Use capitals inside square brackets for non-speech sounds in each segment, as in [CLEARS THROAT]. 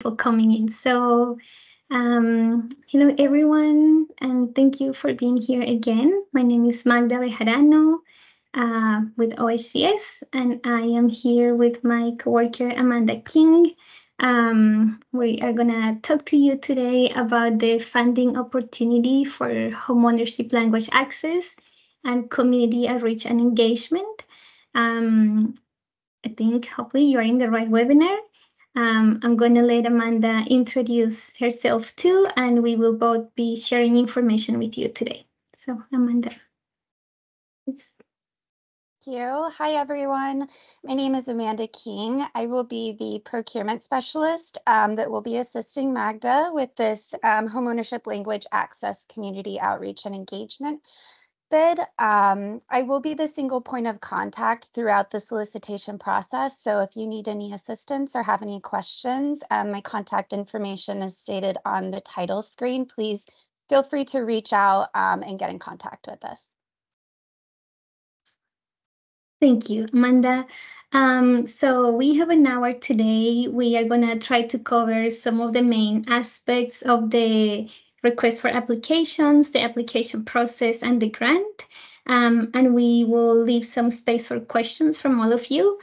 for coming in. So, um, hello everyone, and thank you for being here again. My name is Magda Bejarano uh, with OHCS, and I am here with my coworker Amanda King. Um, we are gonna talk to you today about the funding opportunity for homeownership language access and community outreach and engagement. Um, I think hopefully you're in the right webinar. Um, I'm going to let Amanda introduce herself too, and we will both be sharing information with you today. So Amanda. Thank you. Hi, everyone. My name is Amanda King. I will be the procurement specialist um, that will be assisting Magda with this um, homeownership language access community outreach and engagement bid. Um, I will be the single point of contact throughout the solicitation process. So if you need any assistance or have any questions, um, my contact information is stated on the title screen. Please feel free to reach out um, and get in contact with us. Thank you, Amanda. Um, so we have an hour today. We are going to try to cover some of the main aspects of the request for applications, the application process, and the grant. Um, and we will leave some space for questions from all of you.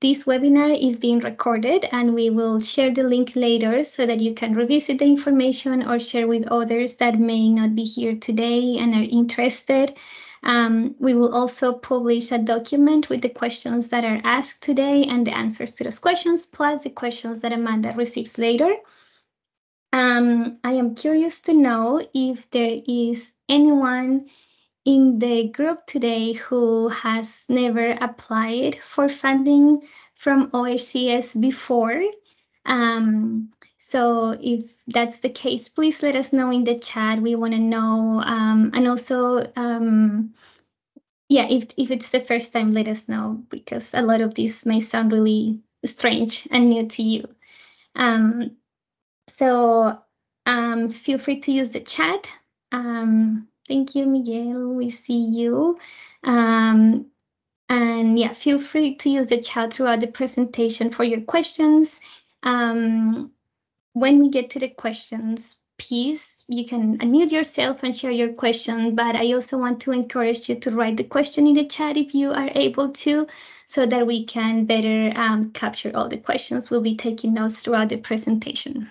This webinar is being recorded and we will share the link later so that you can revisit the information or share with others that may not be here today and are interested. Um, we will also publish a document with the questions that are asked today and the answers to those questions, plus the questions that Amanda receives later. Um, I am curious to know if there is anyone in the group today who has never applied for funding from OHCS before. Um, so if that's the case, please let us know in the chat. We want to know. Um, and also, um, yeah, if, if it's the first time, let us know because a lot of this may sound really strange and new to you. Um, so um, feel free to use the chat. Um, thank you, Miguel. We see you. Um, and yeah, feel free to use the chat throughout the presentation for your questions. Um, when we get to the questions, please, you can unmute yourself and share your question, but I also want to encourage you to write the question in the chat if you are able to, so that we can better um, capture all the questions. We'll be taking notes throughout the presentation.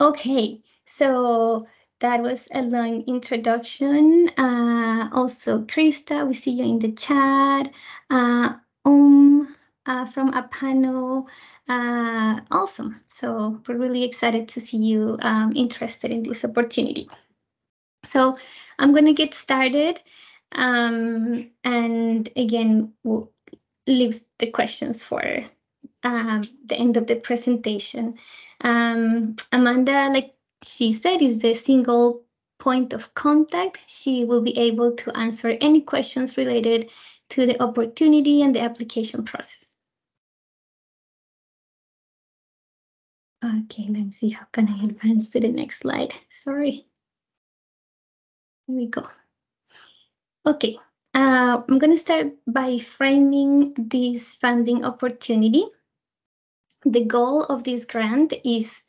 Okay, so that was a long introduction. Uh, also, Krista, we see you in the chat. Uh, um, uh, from APANO, uh, awesome. So we're really excited to see you um, interested in this opportunity. So I'm going to get started. Um, and again, we'll leave the questions for um, the end of the presentation. Um, Amanda, like she said, is the single point of contact. She will be able to answer any questions related to the opportunity and the application process. Okay, let me see how can I advance to the next slide. Sorry. Here we go. Okay, uh, I'm going to start by framing this funding opportunity. The goal of this grant is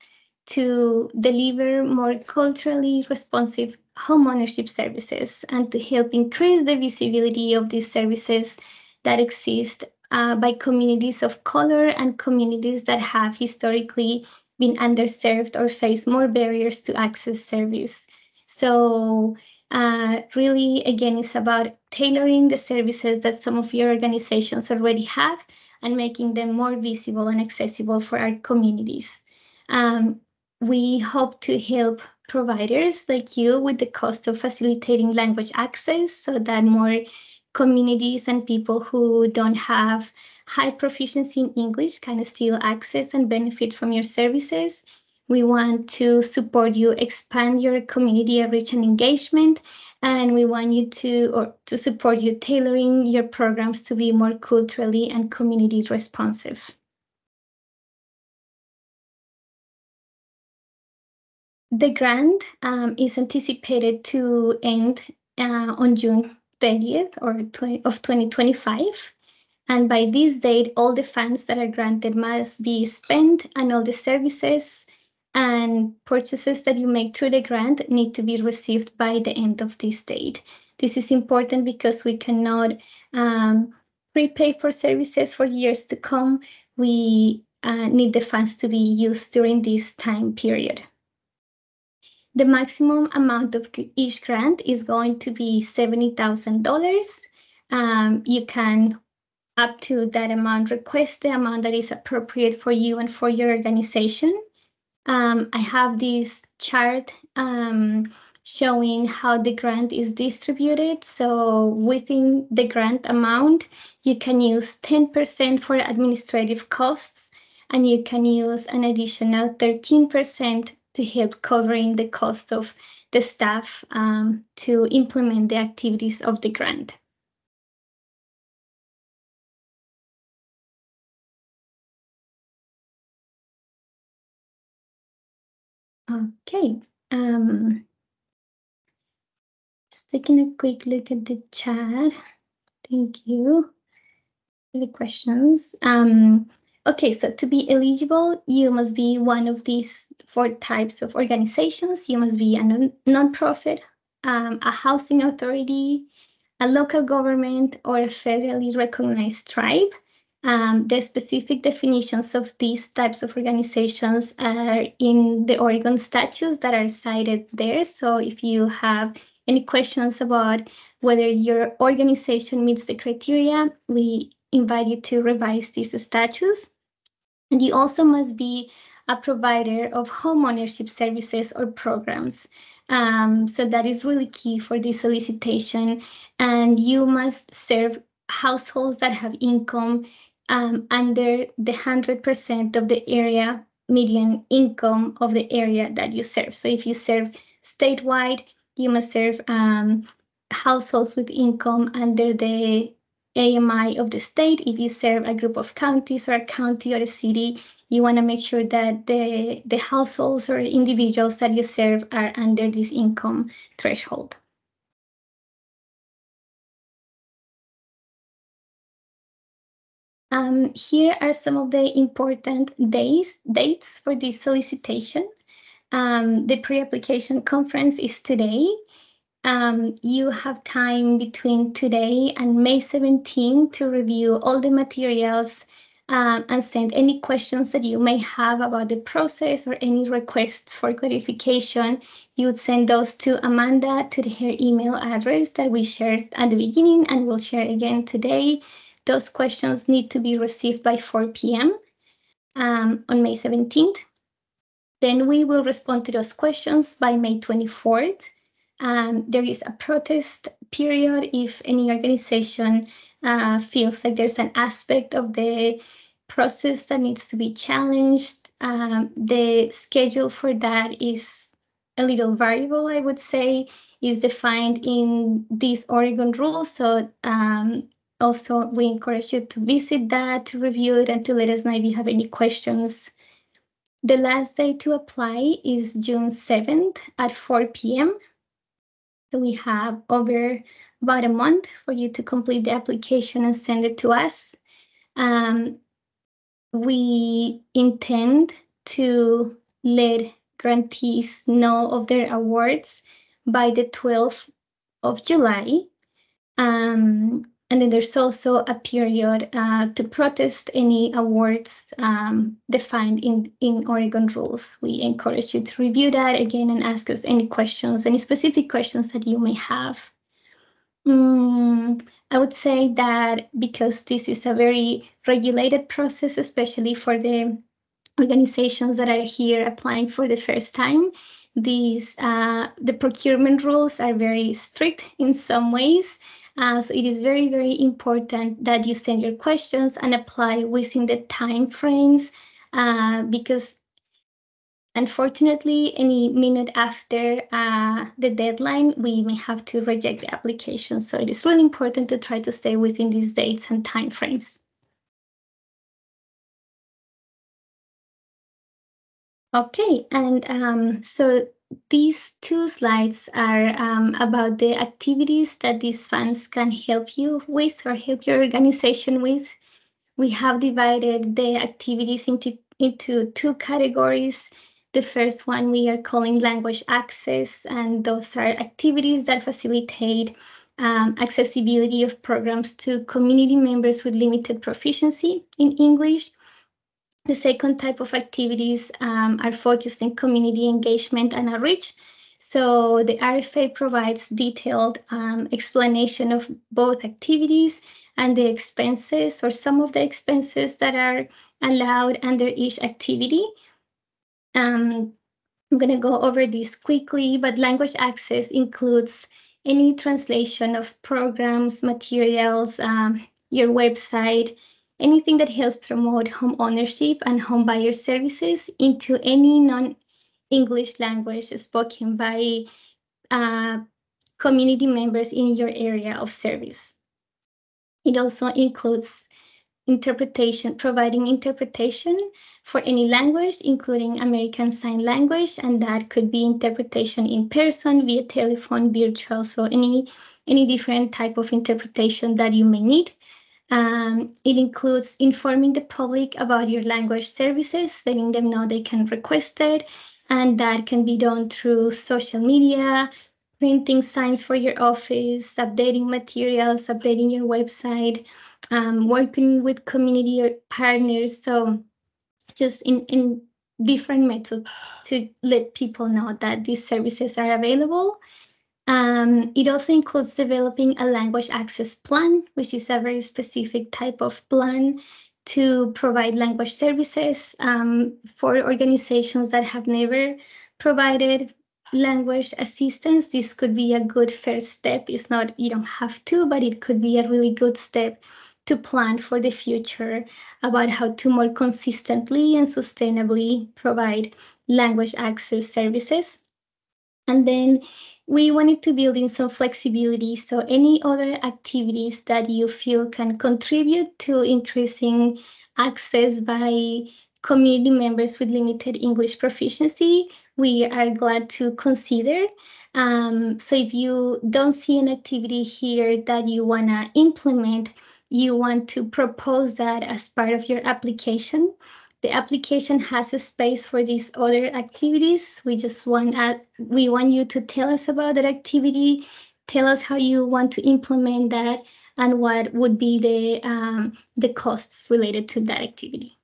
to deliver more culturally responsive homeownership services and to help increase the visibility of these services that exist uh, by communities of color and communities that have historically been underserved or face more barriers to access service. So uh, really, again, it's about tailoring the services that some of your organizations already have and making them more visible and accessible for our communities. Um, we hope to help providers like you with the cost of facilitating language access so that more communities and people who don't have high proficiency in English can still access and benefit from your services. We want to support you expand your community outreach and engagement, and we want you to or to support you tailoring your programs to be more culturally and community responsive. The grant um, is anticipated to end uh, on June 30th or 20, of 2025. And by this date, all the funds that are granted must be spent and all the services and purchases that you make through the grant need to be received by the end of this date. This is important because we cannot um, prepay for services for years to come. We uh, need the funds to be used during this time period. The maximum amount of each grant is going to be $70,000. Um, you can up to that amount request the amount that is appropriate for you and for your organization. Um, I have this chart um, showing how the grant is distributed. So within the grant amount, you can use 10% for administrative costs, and you can use an additional 13% to help covering the cost of the staff um, to implement the activities of the grant. Okay. Um, just taking a quick look at the chat. Thank you for the questions. Um, okay, so to be eligible, you must be one of these four types of organizations. You must be a non nonprofit, um, a housing authority, a local government, or a federally recognized tribe. Um, the specific definitions of these types of organizations are in the Oregon statutes that are cited there. So if you have any questions about whether your organization meets the criteria, we invite you to revise these statutes. And you also must be a provider of home ownership services or programs. Um, so that is really key for this solicitation. And you must serve households that have income um, under the 100% of the area median income of the area that you serve. So if you serve statewide, you must serve um, households with income under the AMI of the state. If you serve a group of counties or a county or a city, you want to make sure that the, the households or individuals that you serve are under this income threshold. Um, here are some of the important days, dates for this solicitation. Um, the pre-application conference is today. Um, you have time between today and May 17 to review all the materials um, and send any questions that you may have about the process or any requests for clarification. You would send those to Amanda to her email address that we shared at the beginning and we'll share again today. Those questions need to be received by 4 p.m. Um, on May 17th. Then we will respond to those questions by May 24th. Um, there is a protest period if any organization uh, feels like there's an aspect of the process that needs to be challenged. Um, the schedule for that is a little variable, I would say, is defined in these Oregon rules. So um, also, we encourage you to visit that, to review it, and to let us know if you have any questions. The last day to apply is June 7th at 4 p.m. So we have over about a month for you to complete the application and send it to us. Um, we intend to let grantees know of their awards by the 12th of July. Um, and then there's also a period uh, to protest any awards um, defined in, in Oregon rules. We encourage you to review that again and ask us any questions, any specific questions that you may have. Mm, I would say that because this is a very regulated process, especially for the organizations that are here applying for the first time, these uh, the procurement rules are very strict in some ways. Uh, so it is very, very important that you send your questions and apply within the time frames uh, because unfortunately, any minute after uh, the deadline, we may have to reject the application. So it is really important to try to stay within these dates and time frames. Okay, and um, so these two slides are um, about the activities that these funds can help you with or help your organization with. We have divided the activities into, into two categories. The first one we are calling language access, and those are activities that facilitate um, accessibility of programs to community members with limited proficiency in English. The second type of activities um, are focused in community engagement and outreach. So the RFA provides detailed um, explanation of both activities and the expenses or some of the expenses that are allowed under each activity. Um, I'm going to go over this quickly, but language access includes any translation of programs, materials, um, your website, anything that helps promote home ownership and home buyer services into any non-English language spoken by uh, community members in your area of service. It also includes interpretation, providing interpretation for any language, including American Sign Language, and that could be interpretation in person, via telephone, virtual, so any, any different type of interpretation that you may need. Um, it includes informing the public about your language services, letting them know they can request it, and that can be done through social media, printing signs for your office, updating materials, updating your website, um, working with community partners. So just in, in different methods to let people know that these services are available um, it also includes developing a language access plan, which is a very specific type of plan to provide language services um, for organizations that have never provided language assistance. This could be a good first step. It's not, you don't have to, but it could be a really good step to plan for the future about how to more consistently and sustainably provide language access services. And then we wanted to build in some flexibility. So any other activities that you feel can contribute to increasing access by community members with limited English proficiency, we are glad to consider. Um, so if you don't see an activity here that you want to implement, you want to propose that as part of your application, the application has a space for these other activities. We just want at, we want you to tell us about that activity, tell us how you want to implement that, and what would be the um, the costs related to that activity.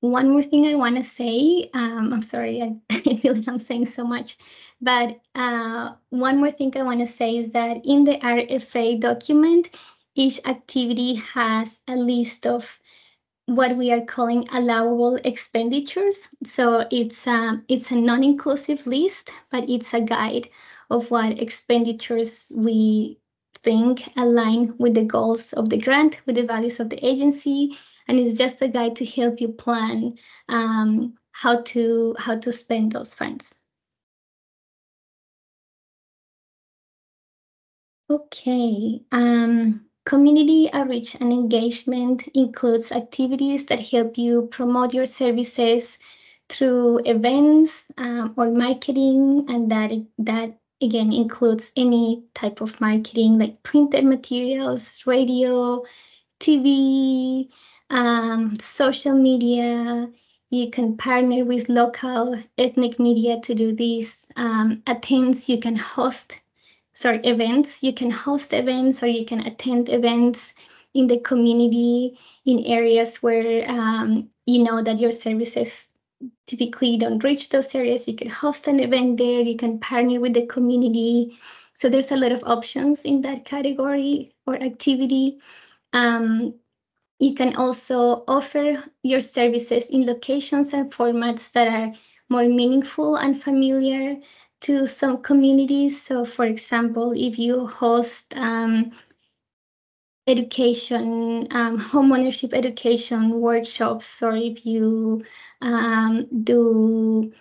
One more thing I want to say, um, I'm sorry, I, [LAUGHS] I, feel like I'm saying so much, but uh, one more thing I want to say is that in the RFA document, each activity has a list of what we are calling allowable expenditures. So it's um, it's a non-inclusive list, but it's a guide of what expenditures we think align with the goals of the grant, with the values of the agency, and it's just a guide to help you plan um, how to how to spend those funds. Okay. Um, Community outreach and engagement includes activities that help you promote your services through events um, or marketing, and that that again includes any type of marketing like printed materials, radio, TV, um, social media. You can partner with local ethnic media to do these um. You can host sorry, events. You can host events or you can attend events in the community in areas where um, you know that your services typically don't reach those areas. You can host an event there. You can partner with the community. So there's a lot of options in that category or activity. Um, you can also offer your services in locations and formats that are more meaningful and familiar to some communities. So, for example, if you host um, education, um, home ownership education workshops, or if you um, do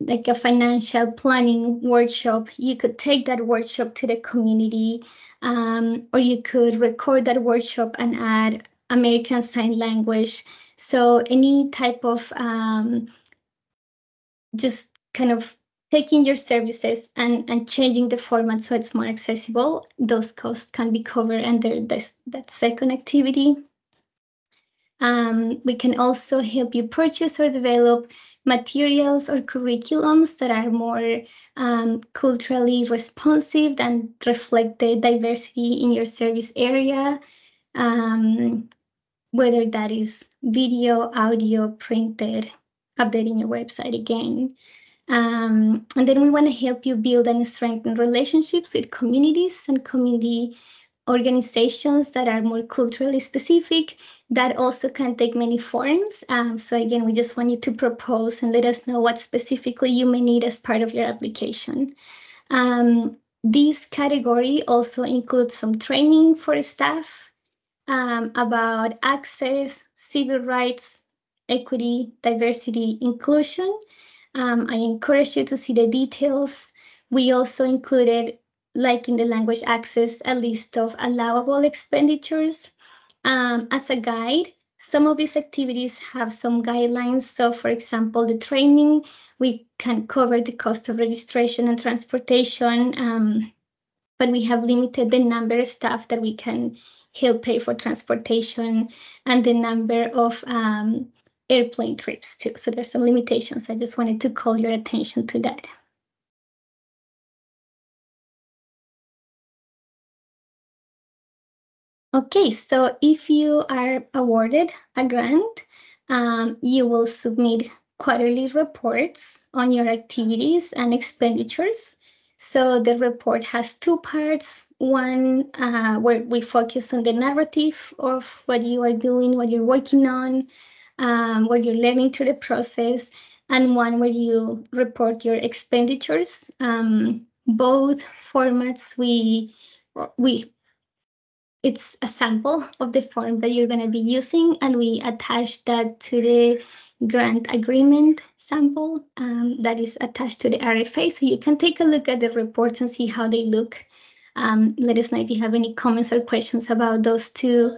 like a financial planning workshop, you could take that workshop to the community, um, or you could record that workshop and add American Sign Language. So any type of um, just kind of taking your services and, and changing the format so it's more accessible, those costs can be covered under this, that second activity. Um, we can also help you purchase or develop materials or curriculums that are more um, culturally responsive and reflect the diversity in your service area, um, whether that is video, audio, printed, updating your website again. Um, and then we want to help you build and strengthen relationships with communities and community organizations that are more culturally specific that also can take many forms. Um, so again, we just want you to propose and let us know what specifically you may need as part of your application. Um, this category also includes some training for staff um, about access, civil rights, equity, diversity, inclusion, um, I encourage you to see the details. We also included, like in the language access, a list of allowable expenditures. Um, as a guide, some of these activities have some guidelines. So for example, the training, we can cover the cost of registration and transportation, um, but we have limited the number of staff that we can help pay for transportation and the number of um, airplane trips too. So there's some limitations. I just wanted to call your attention to that. Okay, so if you are awarded a grant, um, you will submit quarterly reports on your activities and expenditures. So the report has two parts. One uh, where we focus on the narrative of what you are doing, what you're working on, um, where you're learning through the process, and one where you report your expenditures. Um, both formats, we we it's a sample of the form that you're going to be using, and we attach that to the grant agreement sample um, that is attached to the RFA. So you can take a look at the reports and see how they look. Um, let us know if you have any comments or questions about those two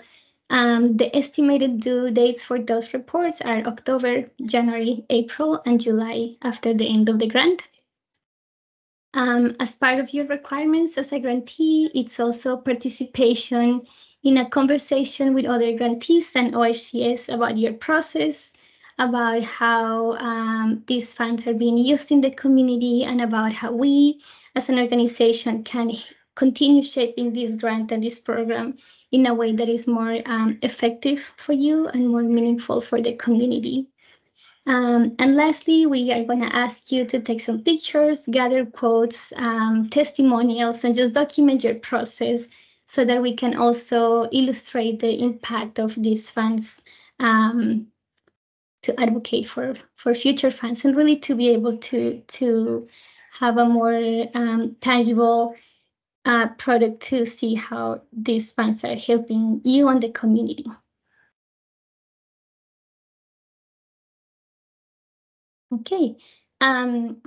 um, the estimated due dates for those reports are October, January, April, and July after the end of the grant. Um, as part of your requirements as a grantee, it's also participation in a conversation with other grantees and OHCS about your process, about how um, these funds are being used in the community, and about how we as an organization can continue shaping this grant and this program in a way that is more um, effective for you and more meaningful for the community. Um, and lastly, we are going to ask you to take some pictures, gather quotes, um, testimonials, and just document your process so that we can also illustrate the impact of these funds um, to advocate for, for future funds and really to be able to, to have a more um, tangible uh, product to see how these funds are helping you and the community. Okay, um,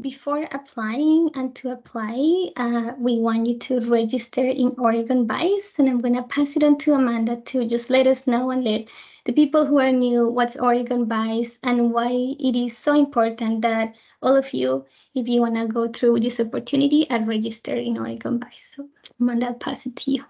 before applying and to apply, uh, we want you to register in Oregon Buys, and I'm going to pass it on to Amanda to just let us know and let the people who are new what's Oregon Buys and why it is so important that all of you, if you want to go through this opportunity, are registered in Oregon Buys. So Amanda, I'll pass it to you.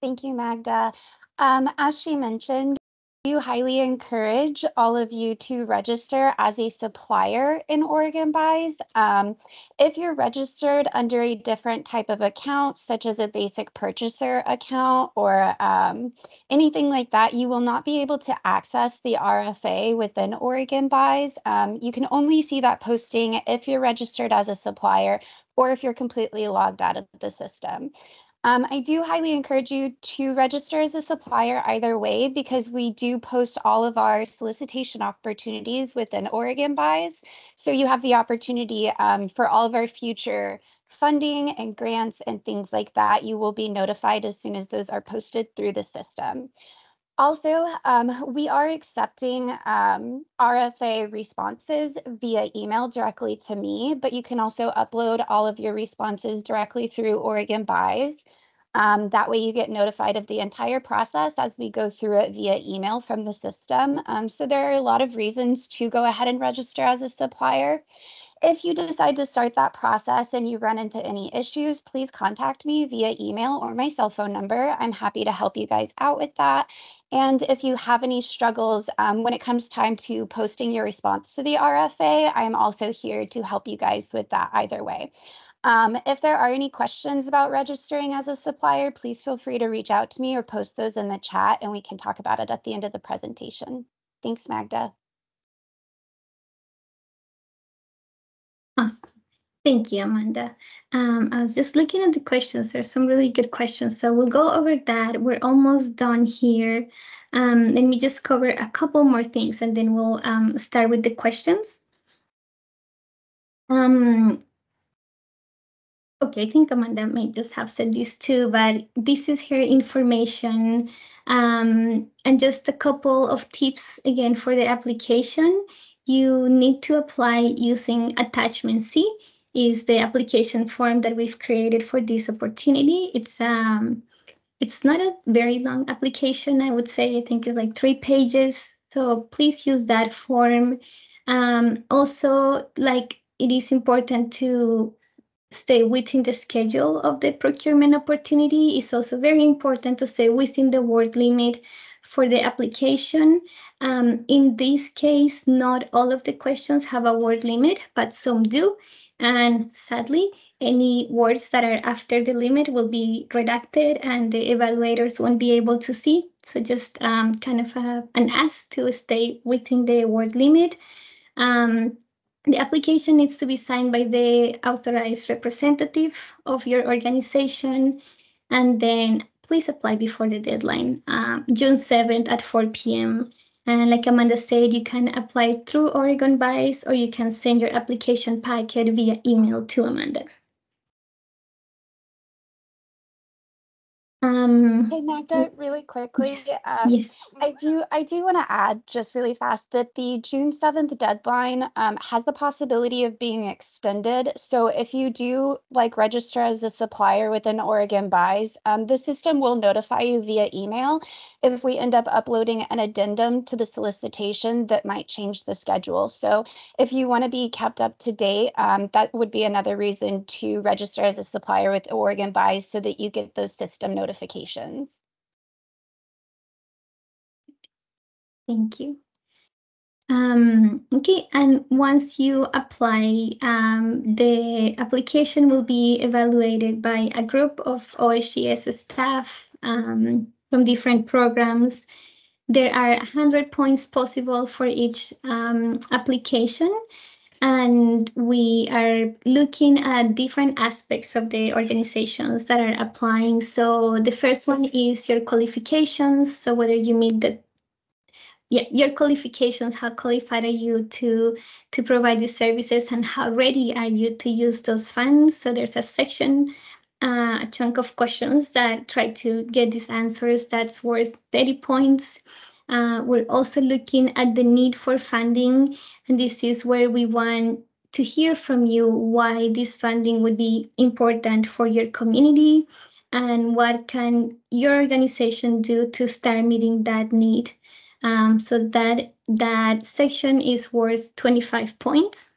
Thank you, Magda. Um, as she mentioned, do highly encourage all of you to register as a supplier in Oregon Buys. Um, if you're registered under a different type of account, such as a basic purchaser account or um, anything like that, you will not be able to access the RFA within Oregon Buys. Um, you can only see that posting if you're registered as a supplier or if you're completely logged out of the system. Um, I do highly encourage you to register as a supplier either way because we do post all of our solicitation opportunities within Oregon Buys. So you have the opportunity um, for all of our future funding and grants and things like that. You will be notified as soon as those are posted through the system. Also, um, we are accepting um, RFA responses via email directly to me, but you can also upload all of your responses directly through Oregon Buys. Um, that way you get notified of the entire process as we go through it via email from the system. Um, so there are a lot of reasons to go ahead and register as a supplier. If you decide to start that process and you run into any issues, please contact me via email or my cell phone number. I'm happy to help you guys out with that. And if you have any struggles um, when it comes time to posting your response to the RFA, I'm also here to help you guys with that either way. Um, if there are any questions about registering as a supplier, please feel free to reach out to me or post those in the chat and we can talk about it at the end of the presentation. Thanks, Magda. Awesome. Thank you, Amanda. Um, I was just looking at the questions. There's some really good questions. So we'll go over that. We're almost done here. Um, let me just cover a couple more things and then we'll um, start with the questions. Um, Okay, I think Amanda may just have said this too, but this is her information. Um, and just a couple of tips again for the application. You need to apply using attachment C is the application form that we've created for this opportunity. It's um, it's not a very long application, I would say. I think it's like three pages. So please use that form. Um, also, like it is important to stay within the schedule of the procurement opportunity. It's also very important to stay within the word limit for the application. Um, in this case, not all of the questions have a word limit, but some do. And sadly, any words that are after the limit will be redacted and the evaluators won't be able to see. So just um, kind of a, an ask to stay within the word limit. Um, the application needs to be signed by the authorized representative of your organization, and then please apply before the deadline, um, June 7th at 4 p.m. And like Amanda said, you can apply through Oregon Buys or you can send your application packet via email to Amanda. Um, Hey Magda, really quickly, yes, um, yes. I do, I do want to add just really fast that the June seventh deadline um, has the possibility of being extended. So if you do like register as a supplier within Oregon Buys, um, the system will notify you via email if we end up uploading an addendum to the solicitation that might change the schedule. So if you want to be kept up to date, um, that would be another reason to register as a supplier with Oregon Buys so that you get those system notifications. Thank you. Um, okay, and once you apply, um, the application will be evaluated by a group of OHCS staff um, from different programs. There are 100 points possible for each um, application, and we are looking at different aspects of the organizations that are applying. So the first one is your qualifications. So whether you meet the yeah, your qualifications, how qualified are you to to provide these services and how ready are you to use those funds? So there's a section, uh, a chunk of questions that try to get these answers that's worth 30 points. Uh, we're also looking at the need for funding, and this is where we want to hear from you why this funding would be important for your community and what can your organization do to start meeting that need. Um, so that that section is worth 25 points.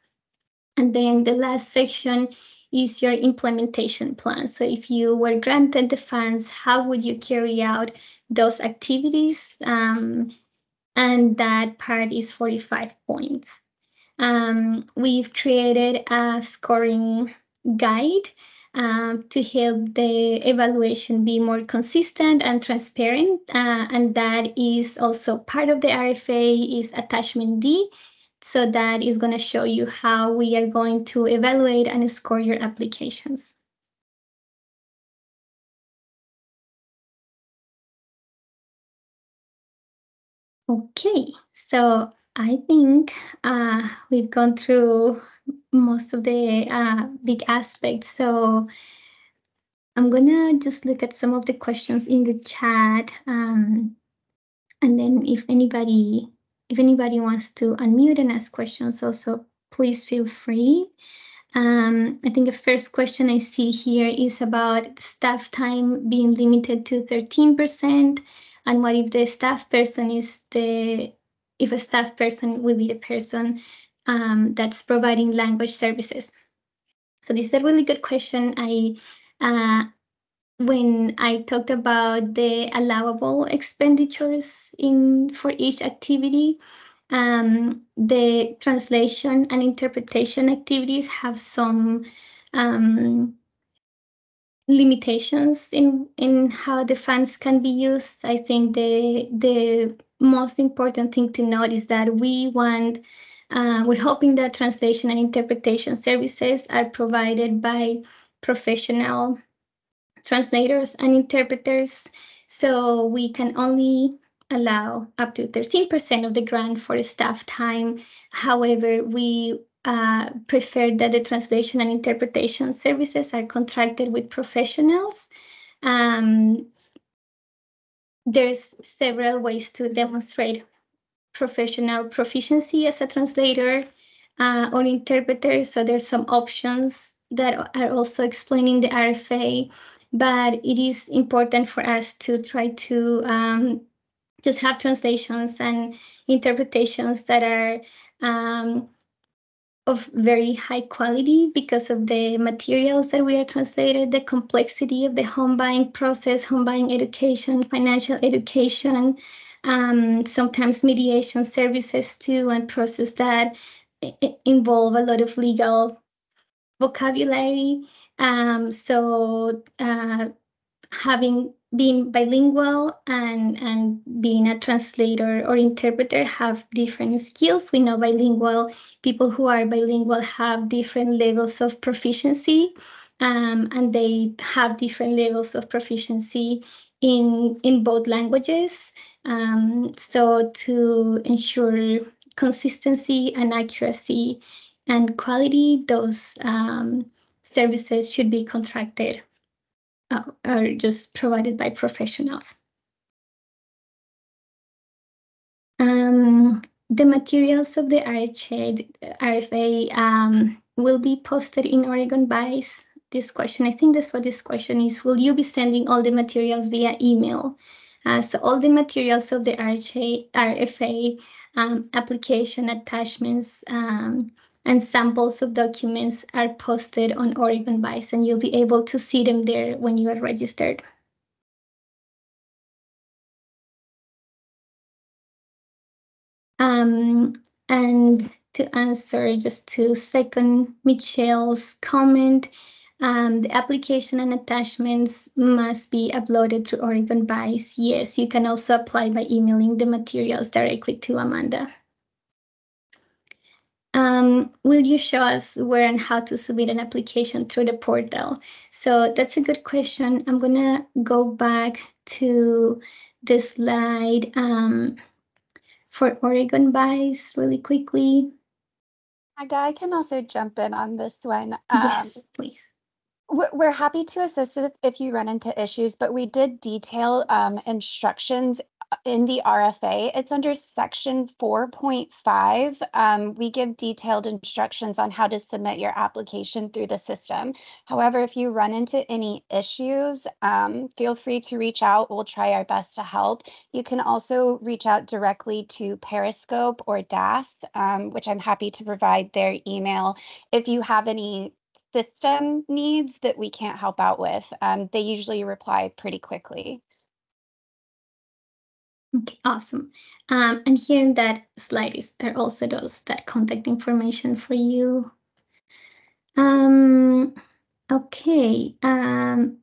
And then the last section is your implementation plan. So if you were granted the funds, how would you carry out those activities? Um, and that part is 45 points. Um, we've created a scoring guide um, to help the evaluation be more consistent and transparent. Uh, and that is also part of the RFA is attachment D. So that is going to show you how we are going to evaluate and score your applications. Okay, so I think uh, we've gone through most of the uh, big aspects. So I'm gonna just look at some of the questions in the chat. Um, and then if anybody, if anybody wants to unmute and ask questions also, please feel free. Um, I think the first question I see here is about staff time being limited to 13%. And what if the staff person is the, if a staff person will be the person um, that's providing language services? So this is a really good question. I, uh, when I talked about the allowable expenditures in for each activity, um, the translation and interpretation activities have some um, limitations in in how the funds can be used. I think the the most important thing to note is that we want uh, we're hoping that translation and interpretation services are provided by professional translators and interpreters. So we can only allow up to 13% of the grant for staff time. However, we uh, prefer that the translation and interpretation services are contracted with professionals. Um, there's several ways to demonstrate professional proficiency as a translator uh, or interpreter. So there's some options that are also explained in the RFA, but it is important for us to try to um, just have translations and interpretations that are um, of very high quality because of the materials that we are translated, the complexity of the home buying process, home buying education, financial education, um, sometimes mediation services too, and process that involve a lot of legal vocabulary. Um, so uh, having been bilingual and and being a translator or interpreter have different skills. We know bilingual people who are bilingual have different levels of proficiency, um, and they have different levels of proficiency in in both languages. Um, so to ensure consistency and accuracy and quality, those um, services should be contracted uh, are just provided by professionals. Um, the materials of the RHA, RFA um, will be posted in Oregon Buys. This question, I think that's what this question is. Will you be sending all the materials via email? Uh, so all the materials of the RHA, RFA um, application attachments um, and samples of documents are posted on Oregon Buys and you'll be able to see them there when you are registered. Um, and to answer just to second Michelle's comment, um, the application and attachments must be uploaded to Oregon Buys. Yes, you can also apply by emailing the materials directly to Amanda. Um, will you show us where and how to submit an application through the portal? So that's a good question. I'm gonna go back to the slide um, for Oregon Buys really quickly. Magda, I can also jump in on this one. Um, yes, please. We're happy to assist if, if you run into issues, but we did detail um, instructions in the RFA, it's under section 4.5. Um, we give detailed instructions on how to submit your application through the system. However, if you run into any issues, um, feel free to reach out. We'll try our best to help. You can also reach out directly to Periscope or DAS, um, which I'm happy to provide their email. If you have any system needs that we can't help out with, um, they usually reply pretty quickly. Okay, awesome. Um, and here in that slide is are also those that contact information for you. Um, okay. Um,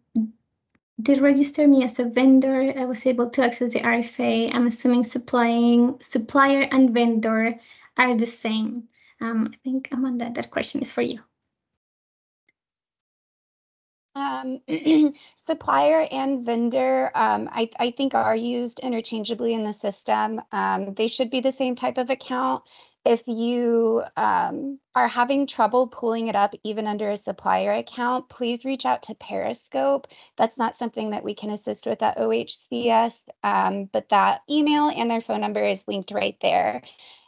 they register me as a vendor. I was able to access the RFA. I'm assuming supplying supplier and vendor are the same. Um, I think Amanda, that question is for you. Um, [CLEARS THROAT] supplier and vendor, um, I, I think are used interchangeably in the system. Um, they should be the same type of account. If you um, are having trouble pulling it up even under a supplier account, please reach out to Periscope. That's not something that we can assist with at OHCS, um, but that email and their phone number is linked right there.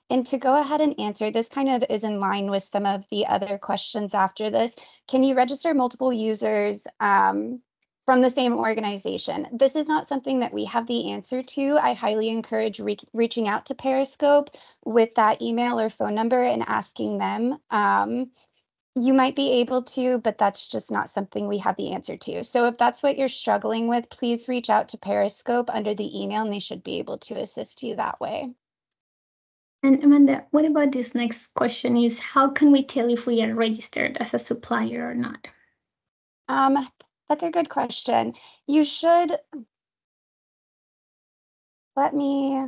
And to go ahead and answer, this kind of is in line with some of the other questions after this. Can you register multiple users um, from the same organization? This is not something that we have the answer to. I highly encourage re reaching out to Periscope with that email or phone number and asking them. Um, you might be able to, but that's just not something we have the answer to. So if that's what you're struggling with, please reach out to Periscope under the email and they should be able to assist you that way. And Amanda, what about this next question is how can we tell if we are registered as a supplier or not? Um, that's a good question. You should, let me,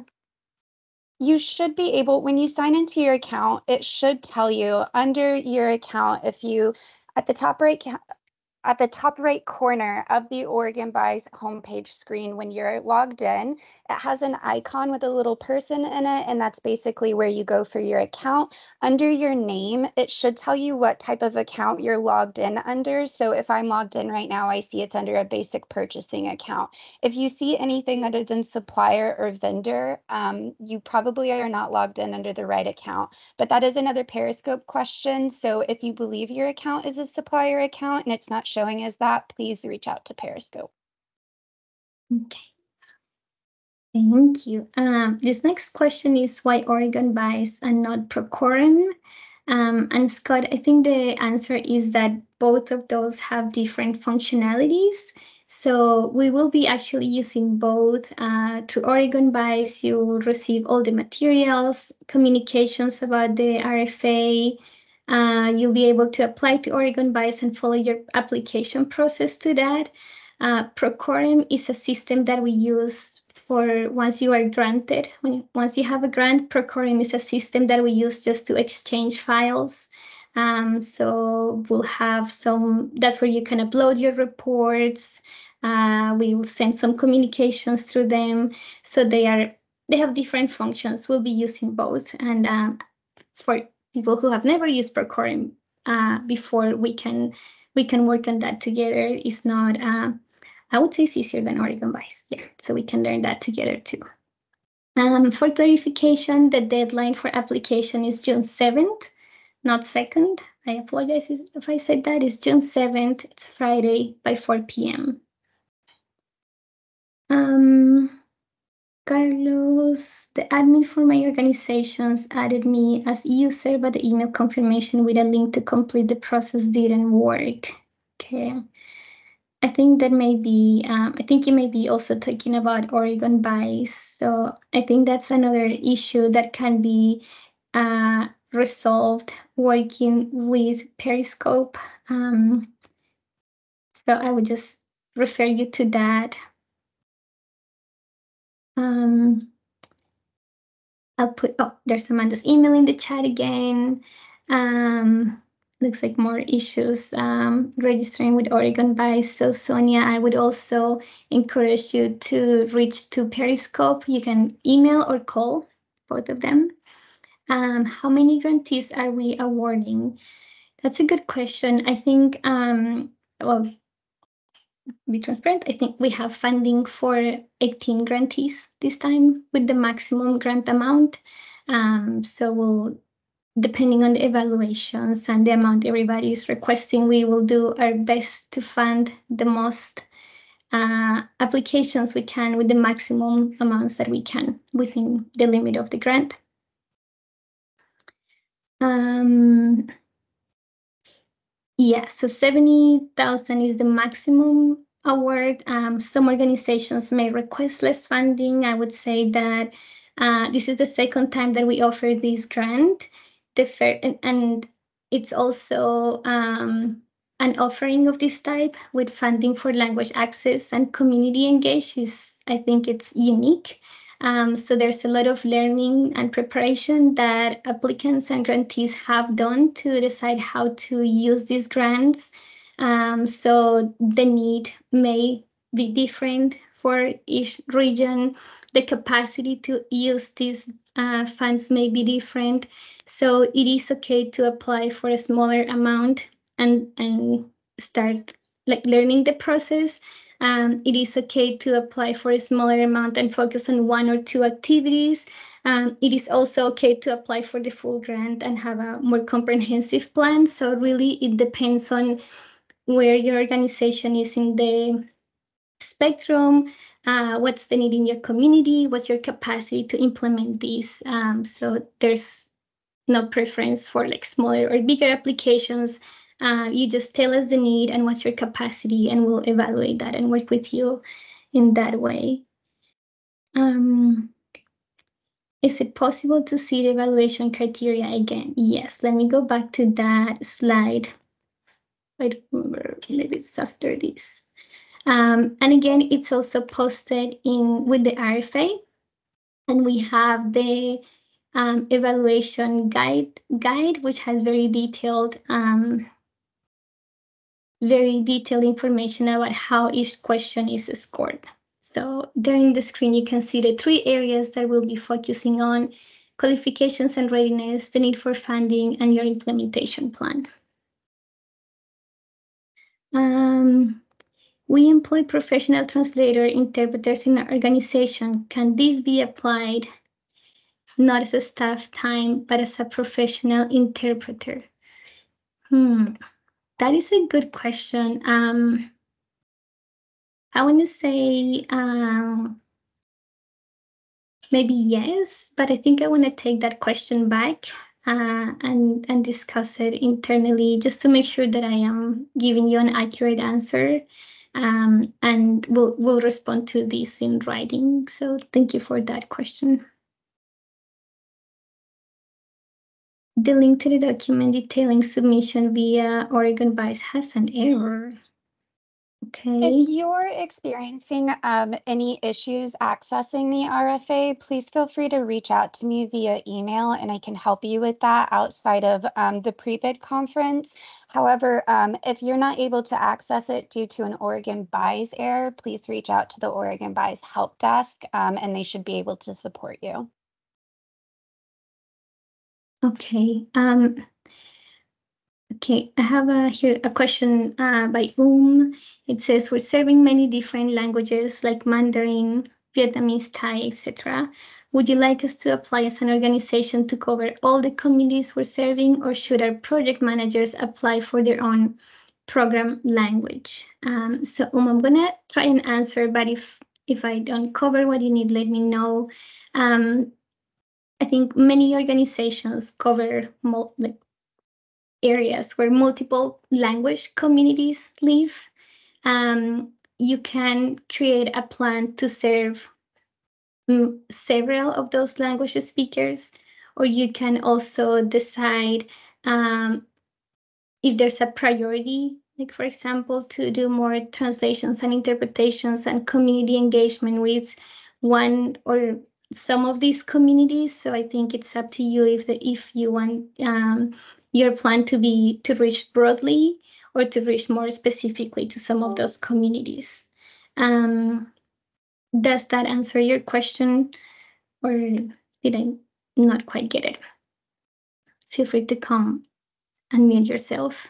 you should be able, when you sign into your account, it should tell you under your account if you, at the top right at the top right corner of the Oregon Buys homepage screen, when you're logged in, it has an icon with a little person in it, and that's basically where you go for your account. Under your name, it should tell you what type of account you're logged in under. So if I'm logged in right now, I see it's under a basic purchasing account. If you see anything other than supplier or vendor, um, you probably are not logged in under the right account. But that is another Periscope question. So if you believe your account is a supplier account and it's not showing as that, please reach out to Periscope. Okay. Thank you. Um, this next question is why Oregon Buys and not Procorem? Um, and Scott, I think the answer is that both of those have different functionalities. So we will be actually using both. Uh, through Oregon Buys, you will receive all the materials, communications about the RFA, uh, you'll be able to apply to Oregon Buys and follow your application process to that. Uh, is a system that we use for once you are granted. When, once you have a grant, Procorem is a system that we use just to exchange files. Um, so we'll have some, that's where you can upload your reports. Uh, we will send some communications through them. So they are, they have different functions. We'll be using both. And uh, for people who have never used Procorem uh, before, we can we can work on that together. It's not, uh, I would say it's easier than Oregon Buys. Yeah, so we can learn that together too. Um, for clarification, the deadline for application is June 7th, not 2nd. I apologize if I said that. It's June 7th. It's Friday by 4 p.m. Um, Carlos, the admin for my organizations added me as user, but the email confirmation with a link to complete the process didn't work. Okay. I think that may be, um, I think you may be also talking about Oregon Buys. So I think that's another issue that can be uh, resolved working with Periscope. Um, so I would just refer you to that. Um, I'll put, oh, there's Amanda's email in the chat again. Um, looks like more issues um, registering with Oregon Buys. So Sonia, I would also encourage you to reach to Periscope. You can email or call both of them. Um, how many grantees are we awarding? That's a good question. I think, um, well, be transparent, I think we have funding for 18 grantees this time with the maximum grant amount. Um, so we'll, depending on the evaluations and the amount everybody is requesting, we will do our best to fund the most uh, applications we can with the maximum amounts that we can within the limit of the grant. Um, yeah, so 70,000 is the maximum award. Um, some organizations may request less funding. I would say that uh, this is the second time that we offer this grant. The fair, and, and it's also um, an offering of this type with funding for language access and community engage is, I think it's unique. Um, so there's a lot of learning and preparation that applicants and grantees have done to decide how to use these grants. Um, so the need may be different for each region. The capacity to use these uh, funds may be different. So it is okay to apply for a smaller amount and, and start like learning the process um, it is okay to apply for a smaller amount and focus on one or two activities. Um, it is also okay to apply for the full grant and have a more comprehensive plan. So really it depends on where your organization is in the spectrum, uh, what's the need in your community, what's your capacity to implement these. Um, so there's no preference for like smaller or bigger applications. Uh, you just tell us the need and what's your capacity and we'll evaluate that and work with you in that way. Um, is it possible to see the evaluation criteria again? Yes, let me go back to that slide. I don't remember, maybe it's after this. Um, and again, it's also posted in with the RFA. And we have the um, evaluation guide, guide, which has very detailed um, very detailed information about how each question is scored. So there in the screen, you can see the three areas that we'll be focusing on, qualifications and readiness, the need for funding, and your implementation plan. Um, we employ professional translator interpreters in our organization. Can this be applied not as a staff time, but as a professional interpreter? Hmm, that is a good question. Um, I want to say um, maybe yes, but I think I want to take that question back uh, and and discuss it internally just to make sure that I am giving you an accurate answer. Um, and we'll we'll respond to this in writing. So thank you for that question. The link to the document detailing submission via Oregon Buys has an error. Okay. If you're experiencing um, any issues accessing the RFA, please feel free to reach out to me via email and I can help you with that outside of um, the pre-bid conference. However, um, if you're not able to access it due to an Oregon Buys error, please reach out to the Oregon Buys help desk um, and they should be able to support you. Okay. Um, Okay, I have a, here a question uh, by Um. It says, we're serving many different languages like Mandarin, Vietnamese, Thai, etc. Would you like us to apply as an organization to cover all the communities we're serving, or should our project managers apply for their own program language? Um, so um, I'm gonna try and answer, but if if I don't cover what you need, let me know. Um, I think many organizations cover like areas where multiple language communities live, um, you can create a plan to serve mm, several of those language speakers, or you can also decide um, if there's a priority, like for example, to do more translations and interpretations and community engagement with one or some of these communities. So I think it's up to you if the, if you want um, your plan to be to reach broadly or to reach more specifically to some of those communities. Um, does that answer your question or did I not quite get it? Feel free to come and mute yourself.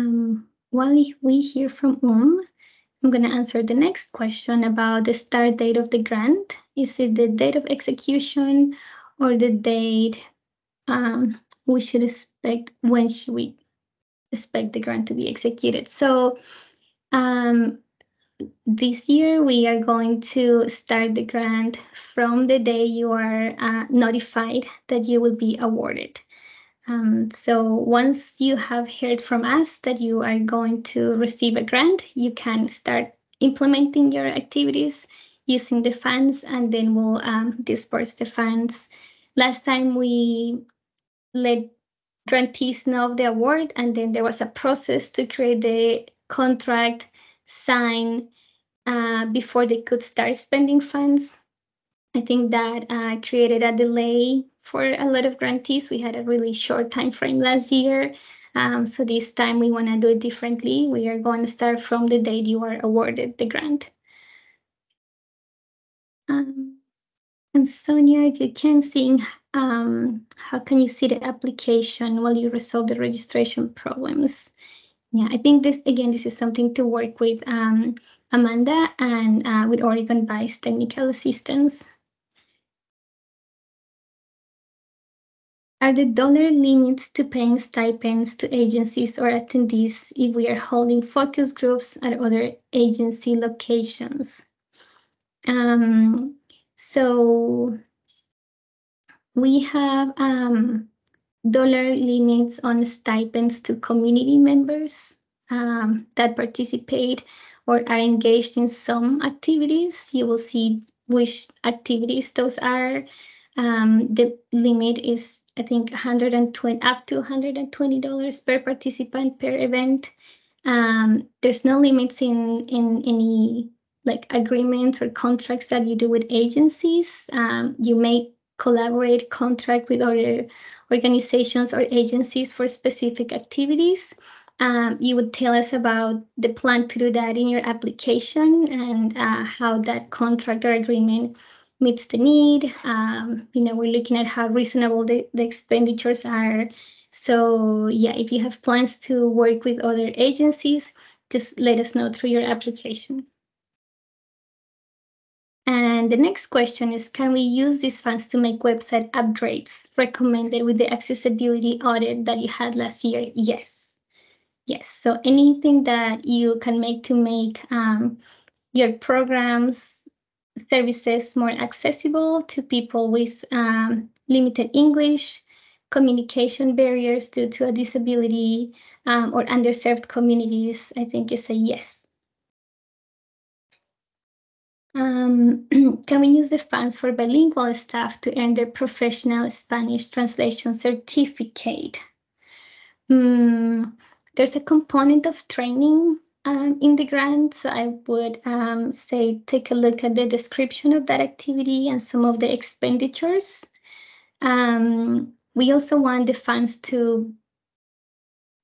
Um, while we hear from Um, I'm going to answer the next question about the start date of the grant. Is it the date of execution or the date um, we should expect, when should we expect the grant to be executed? So um, this year we are going to start the grant from the day you are uh, notified that you will be awarded. Um, so once you have heard from us that you are going to receive a grant, you can start implementing your activities using the funds and then we'll um, disperse the funds. Last time we let grantees know of the award and then there was a process to create the contract, sign uh, before they could start spending funds. I think that uh, created a delay for a lot of grantees. We had a really short time frame last year. Um, so this time we want to do it differently. We are going to start from the date you are awarded the grant. Um, and Sonia, if you can sing um, how can you see the application while you resolve the registration problems? Yeah, I think this, again, this is something to work with um, Amanda and uh, with Oregon Buys Technical Assistance. Are the dollar limits to paying stipends to agencies or attendees if we are holding focus groups at other agency locations? Um, so we have um, dollar limits on stipends to community members um, that participate or are engaged in some activities. You will see which activities those are. Um, the limit is, I think, 120 up to $120 per participant per event. Um, there's no limits in in any like agreements or contracts that you do with agencies. Um, you may collaborate, contract with other organizations or agencies for specific activities. Um, you would tell us about the plan to do that in your application and uh, how that contract or agreement meets the need. Um, you know, we're looking at how reasonable the, the expenditures are. So yeah, if you have plans to work with other agencies, just let us know through your application. And the next question is, can we use these funds to make website upgrades recommended with the accessibility audit that you had last year? Yes. Yes, so anything that you can make to make um, your programs, services more accessible to people with um, limited English, communication barriers due to a disability um, or underserved communities, I think is a yes. Um, [CLEARS THROAT] can we use the funds for bilingual staff to earn their professional Spanish translation certificate? Mm, there's a component of training um, in the grant, I would um, say take a look at the description of that activity and some of the expenditures. Um, we also want the funds to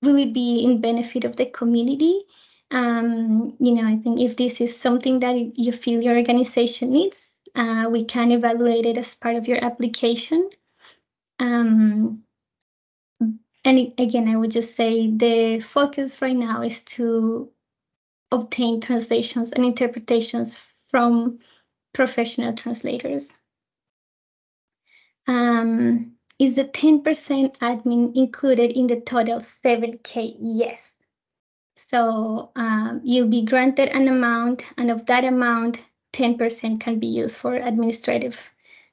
really be in benefit of the community um, you know, I think if this is something that you feel your organization needs, uh, we can evaluate it as part of your application. Um, and again, I would just say the focus right now is to obtain translations and interpretations from professional translators. Um, is the 10% admin included in the total 7K? Yes. So um, you'll be granted an amount, and of that amount, 10% can be used for administrative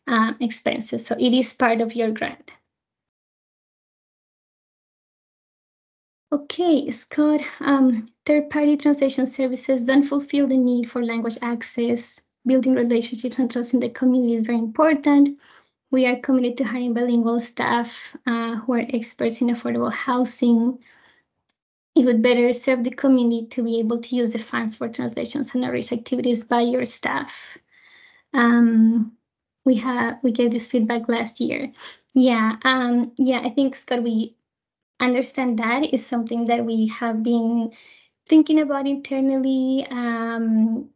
um, expenses. So it is part of your grant. Okay, Scott, um, third-party translation services don't fulfill the need for language access. Building relationships and trust in the community is very important. We are committed to hiring bilingual staff uh, who are experts in affordable housing, it would better serve the community to be able to use the funds for translations and outreach activities by your staff. Um, we have we gave this feedback last year. Yeah, um, yeah, I think Scott, we understand that is something that we have been thinking about internally. Um,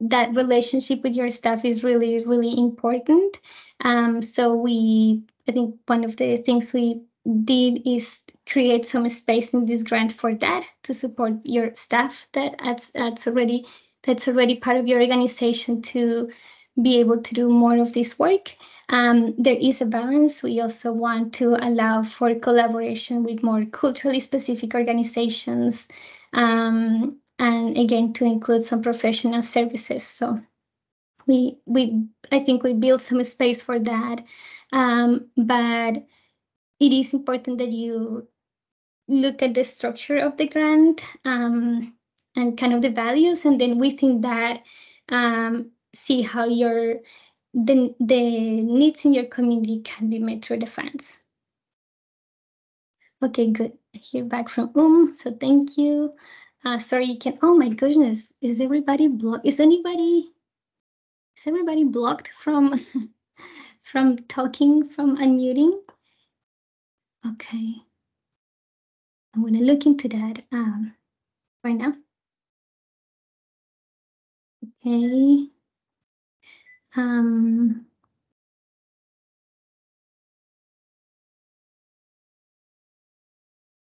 that relationship with your staff is really, really important. Um, so we, I think one of the things we did is create some space in this grant for that to support your staff that that's, that's already that's already part of your organization to be able to do more of this work. Um, there is a balance. We also want to allow for collaboration with more culturally specific organizations um, and again to include some professional services. So we we I think we built some space for that. Um, but it is important that you look at the structure of the grant um, and kind of the values, and then within that, um, see how your the, the needs in your community can be met through the funds. Okay, good. I hear back from Um, so thank you. Uh, sorry, you can. Oh my goodness, is everybody blocked? Is anybody? Is everybody blocked from [LAUGHS] from talking from unmuting? Okay. I'm to look into that um, right now. Okay. Um,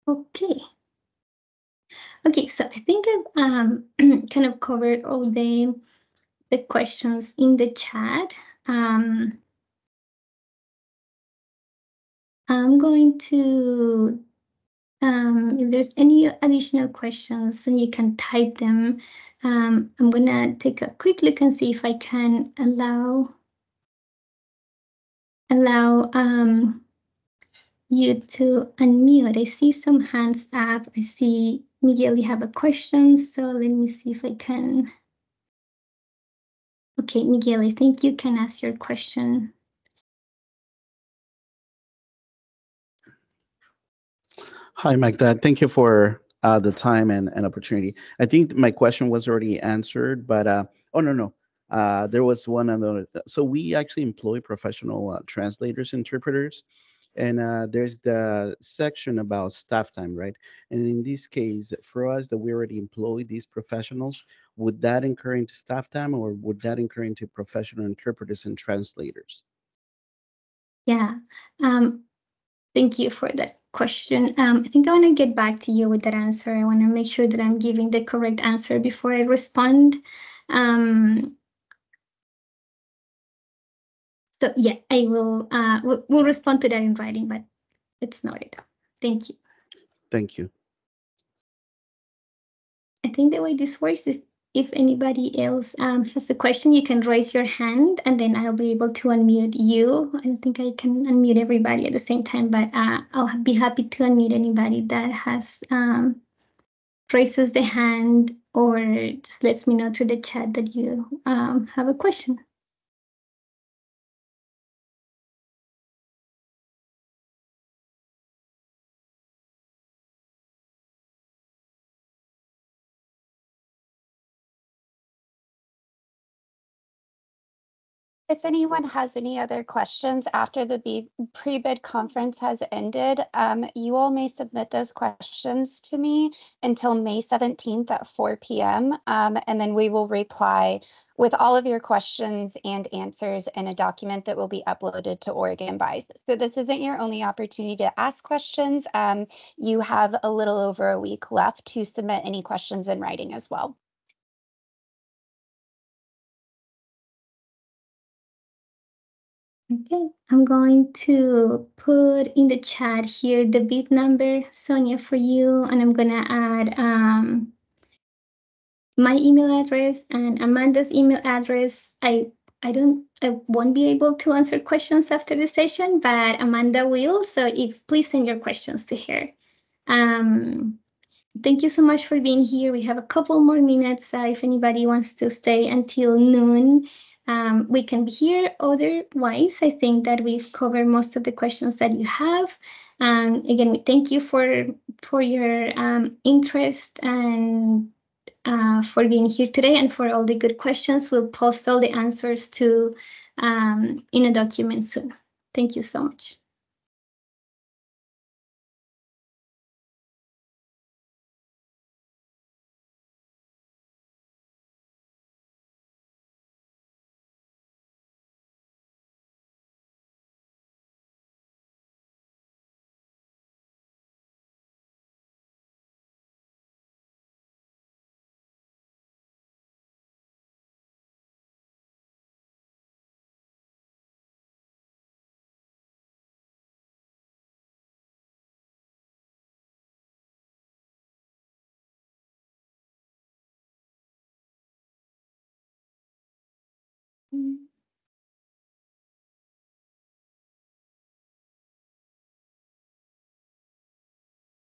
okay. Okay, so I think I've um, [CLEARS THROAT] kind of covered all the the questions in the chat. Um, I'm going to um, if there's any additional questions, and you can type them. Um, I'm gonna take a quick look and see if I can allow allow um, you to unmute. I see some hands up. I see Miguel, you have a question, so let me see if I can. Okay, Miguel, I think you can ask your question. Hi, Magda. Thank you for uh, the time and, and opportunity. I think my question was already answered, but uh, oh no no, uh, there was one other. So we actually employ professional uh, translators, interpreters, and uh, there's the section about staff time, right? And in this case, for us that we already employ these professionals, would that incur into staff time, or would that incur into professional interpreters and translators? Yeah, um, thank you for that question. Um, I think I want to get back to you with that answer. I want to make sure that I'm giving the correct answer before I respond. Um, so yeah, I will. Uh, we'll, we'll respond to that in writing, but it's noted. Thank you. Thank you. I think the way this works, if, if anybody else um, has a question, you can raise your hand and then I'll be able to unmute you. I don't think I can unmute everybody at the same time, but uh, I'll be happy to unmute anybody that has um, raises the hand or just lets me know through the chat that you um, have a question. If anyone has any other questions after the pre-bid conference has ended, um, you all may submit those questions to me until May 17th at 4 p.m. Um, and then we will reply with all of your questions and answers in a document that will be uploaded to Oregon Buys. So this isn't your only opportunity to ask questions. Um, you have a little over a week left to submit any questions in writing as well. Okay, I'm going to put in the chat here the bid number, Sonia, for you, and I'm gonna add um, my email address and Amanda's email address. I I don't I won't be able to answer questions after the session, but Amanda will. So if please send your questions to her. Um, thank you so much for being here. We have a couple more minutes uh, if anybody wants to stay until noon um, we can be here. Otherwise, I think that we've covered most of the questions that you have. And um, again, thank you for for your um, interest and uh, for being here today and for all the good questions. We'll post all the answers to um, in a document soon. Thank you so much.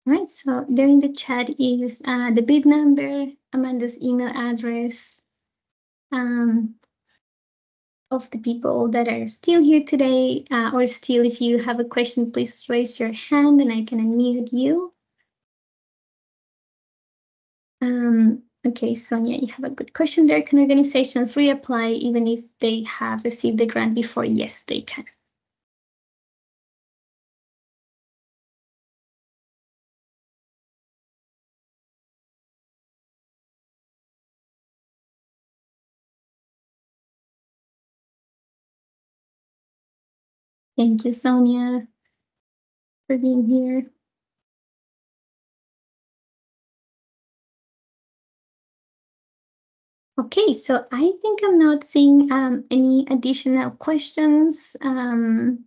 Right, so there in the chat is uh, the bid number, Amanda's email address, um, of the people that are still here today, uh, or still, if you have a question, please raise your hand and I can unmute you. Um, okay, Sonia, you have a good question there. Can organizations reapply even if they have received the grant before? Yes, they can. Thank you, Sonia, for being here. Okay, so I think I'm not seeing um, any additional questions. Um,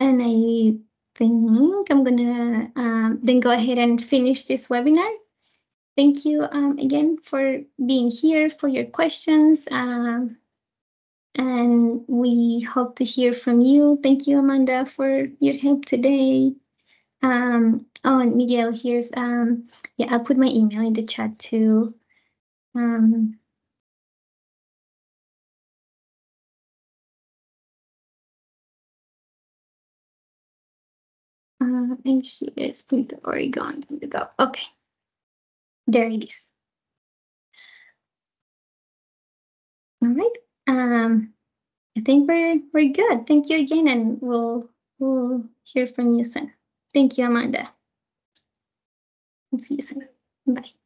and I think I'm gonna um, then go ahead and finish this webinar. Thank you um, again for being here, for your questions. Um, and we hope to hear from you. Thank you, Amanda, for your help today. Um, oh, and Miguel, here's, um, yeah, I'll put my email in the chat too. Um, uh, Oregon. Here we go. Okay. There it is. All right. Um, I think we're we're good. Thank you again, and we'll we'll hear from you soon. Thank you, Amanda. See you soon. Bye.